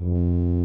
you mm.